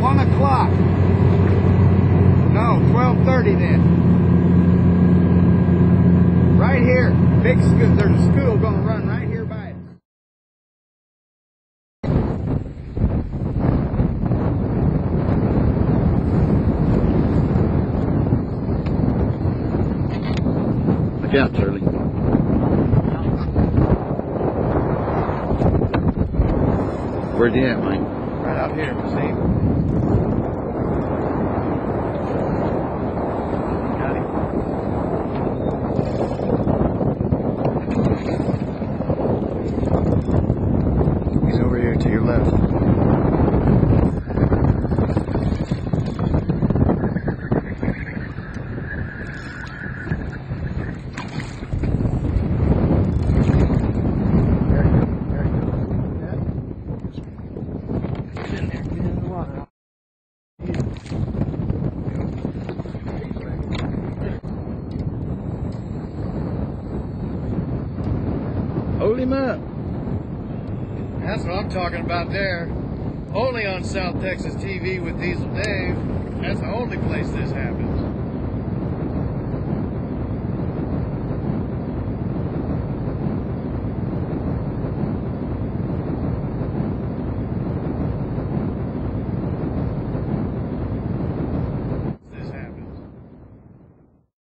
1 o'clock. No, 12.30 then. Right here. Big school. There's a school going to run right here by it. Look out, Charlie. Where'd you at, Mike? Out here, see? He's over here to your left. Hold him up. That's what I'm talking about there. Only on South Texas TV with Diesel Dave. That's the only place this happens.